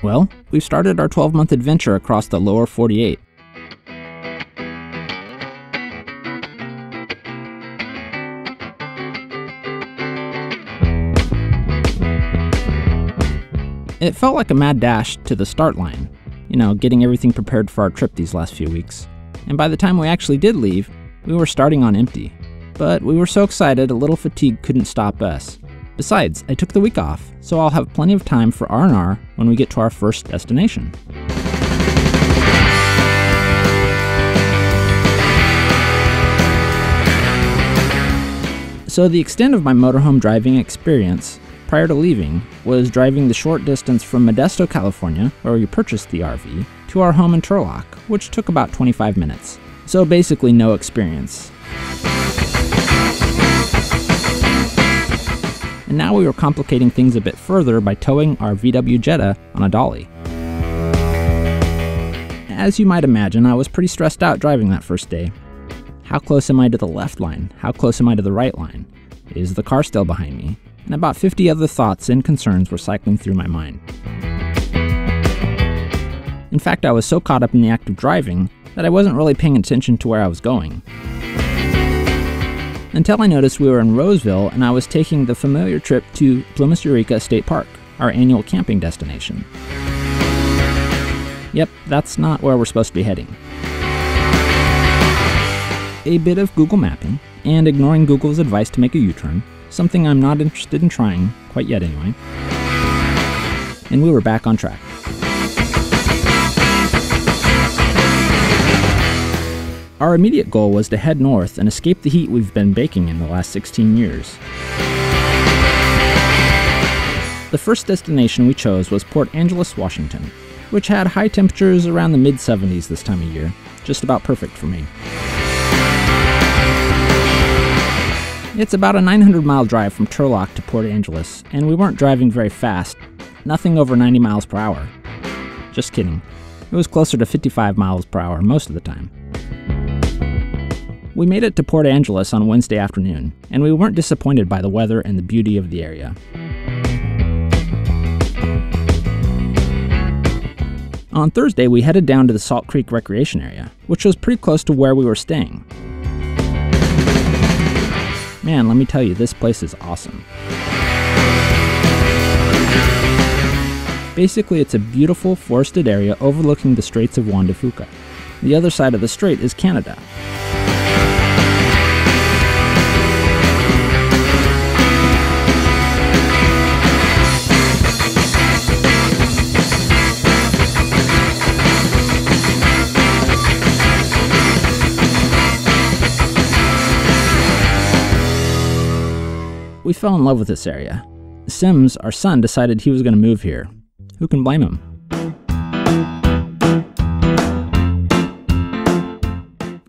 Well, we've started our 12 month adventure across the lower 48. It felt like a mad dash to the start line, you know, getting everything prepared for our trip these last few weeks. And by the time we actually did leave, we were starting on empty. But we were so excited, a little fatigue couldn't stop us. Besides, I took the week off, so I'll have plenty of time for R&R when we get to our first destination. So the extent of my motorhome driving experience prior to leaving was driving the short distance from Modesto, California, where we purchased the RV, to our home in Turlock, which took about 25 minutes. So basically no experience. And now we were complicating things a bit further by towing our VW Jetta on a dolly. As you might imagine, I was pretty stressed out driving that first day. How close am I to the left line? How close am I to the right line? Is the car still behind me? And about 50 other thoughts and concerns were cycling through my mind. In fact, I was so caught up in the act of driving that I wasn't really paying attention to where I was going. Until I noticed we were in Roseville and I was taking the familiar trip to Plumas Eureka State Park, our annual camping destination. Yep, that's not where we're supposed to be heading a bit of Google mapping, and ignoring Google's advice to make a U turn, something I'm not interested in trying, quite yet anyway. And we were back on track. Our immediate goal was to head north and escape the heat we've been baking in the last 16 years. The first destination we chose was Port Angeles, Washington, which had high temperatures around the mid 70s this time of year, just about perfect for me. It's about a 900 mile drive from Turlock to Port Angeles, and we weren't driving very fast, nothing over 90 miles per hour. Just kidding. It was closer to 55 miles per hour most of the time. We made it to Port Angeles on Wednesday afternoon, and we weren't disappointed by the weather and the beauty of the area. On Thursday, we headed down to the Salt Creek Recreation Area, which was pretty close to where we were staying. Man, let me tell you, this place is awesome. Basically, it's a beautiful forested area overlooking the Straits of Juan de Fuca. The other side of the strait is Canada. We fell in love with this area. Sims, our son, decided he was going to move here. Who can blame him?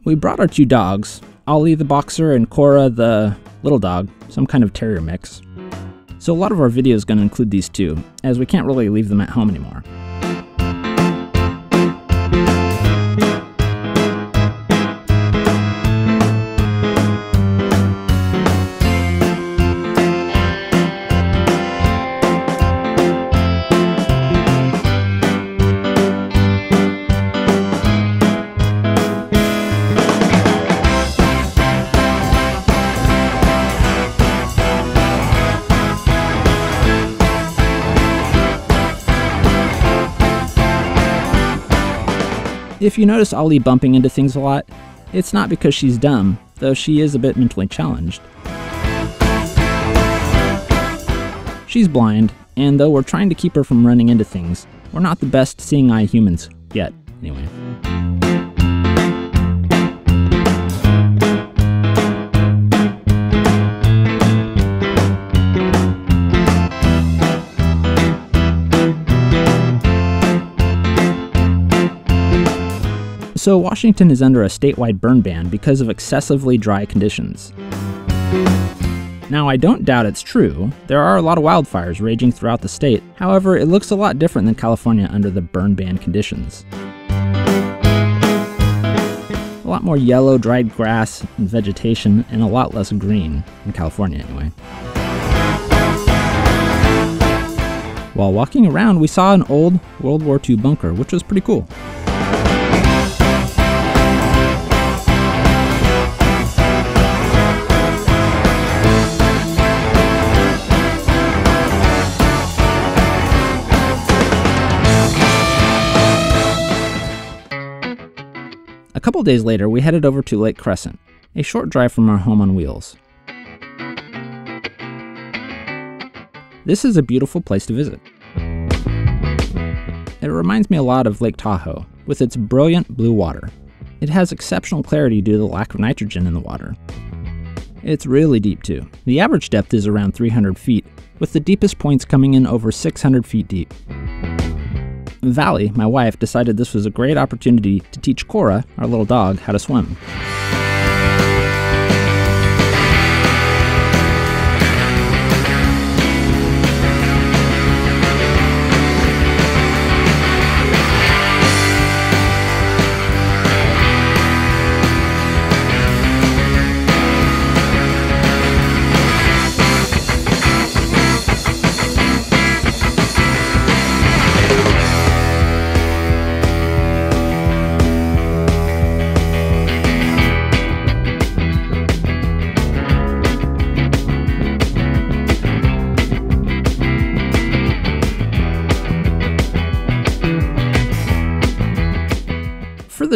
We brought our two dogs, Ollie the boxer and Cora the little dog, some kind of terrier mix. So a lot of our video is going to include these two, as we can't really leave them at home anymore. If you notice Ollie bumping into things a lot, it's not because she's dumb, though she is a bit mentally challenged. She's blind, and though we're trying to keep her from running into things, we're not the best seeing eye humans yet, anyway. So, Washington is under a statewide burn ban because of excessively dry conditions. Now, I don't doubt it's true. There are a lot of wildfires raging throughout the state. However, it looks a lot different than California under the burn ban conditions. A lot more yellow, dried grass and vegetation, and a lot less green, in California anyway. While walking around, we saw an old World War II bunker, which was pretty cool. Couple days later, we headed over to Lake Crescent, a short drive from our home on wheels. This is a beautiful place to visit. It reminds me a lot of Lake Tahoe, with its brilliant blue water. It has exceptional clarity due to the lack of nitrogen in the water. It's really deep too. The average depth is around 300 feet, with the deepest points coming in over 600 feet deep. Valley, my wife, decided this was a great opportunity to teach Cora, our little dog, how to swim.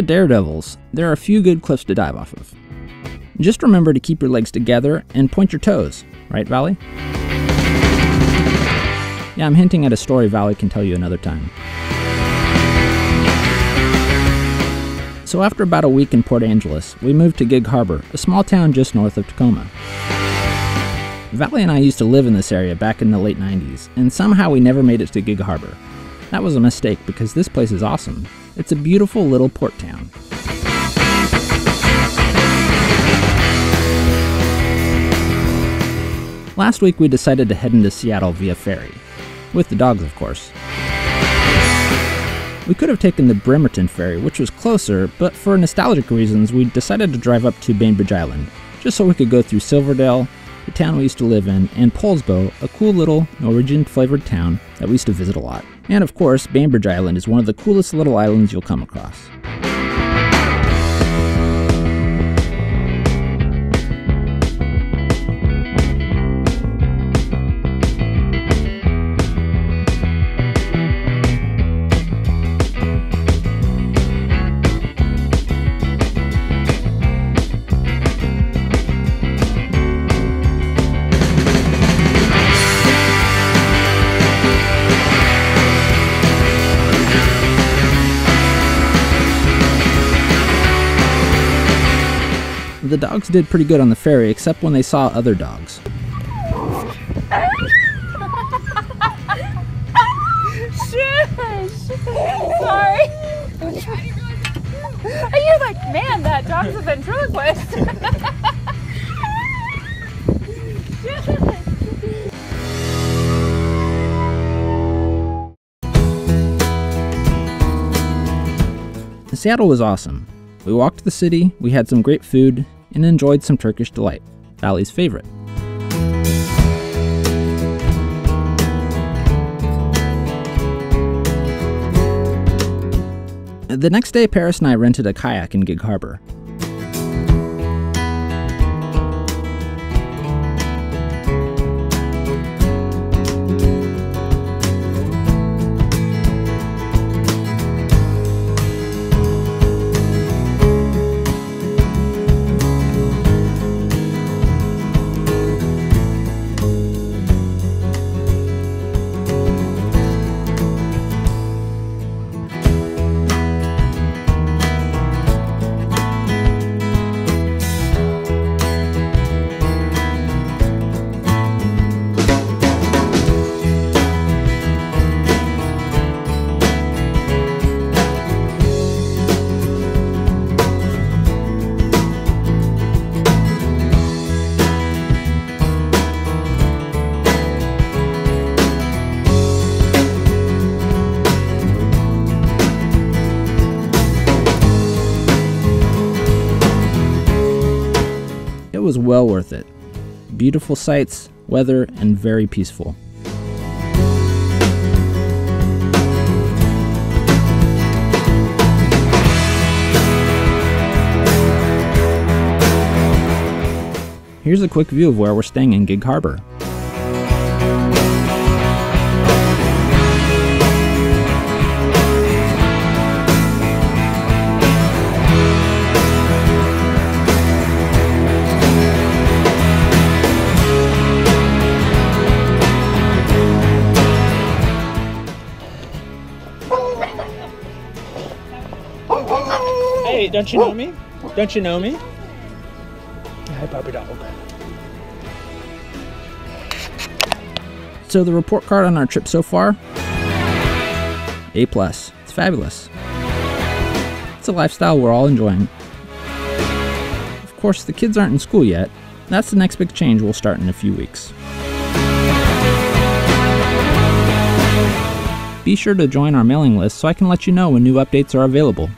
The daredevils, there are a few good cliffs to dive off of. Just remember to keep your legs together and point your toes, right, Valley? Yeah, I'm hinting at a story Valley can tell you another time. So, after about a week in Port Angeles, we moved to Gig Harbor, a small town just north of Tacoma. Valley and I used to live in this area back in the late 90s, and somehow we never made it to Gig Harbor. That was a mistake because this place is awesome. It's a beautiful little port town. Last week we decided to head into Seattle via ferry. With the dogs, of course. We could have taken the Bremerton ferry, which was closer, but for nostalgic reasons, we decided to drive up to Bainbridge Island, just so we could go through Silverdale, the town we used to live in, and Poulsbo, a cool little Norwegian flavored town that we used to visit a lot. And of course, Bainbridge Island is one of the coolest little islands you'll come across. The dogs did pretty good on the ferry, except when they saw other dogs. Shush! Sorry. And you're like, man, that dog's a ventriloquist. The Seattle was awesome. We walked the city, we had some great food, and enjoyed some Turkish delight, Valley's favorite. The next day, Paris and I rented a kayak in Gig Harbor. was well worth it. Beautiful sights, weather, and very peaceful. Here's a quick view of where we're staying in Gig Harbor. Hey, don't you know me? Don't you know me? Hi, puppy dog. So the report card on our trip so far? A plus. It's fabulous. It's a lifestyle we're all enjoying. Of course, the kids aren't in school yet. That's the next big change we'll start in a few weeks. Be sure to join our mailing list so I can let you know when new updates are available.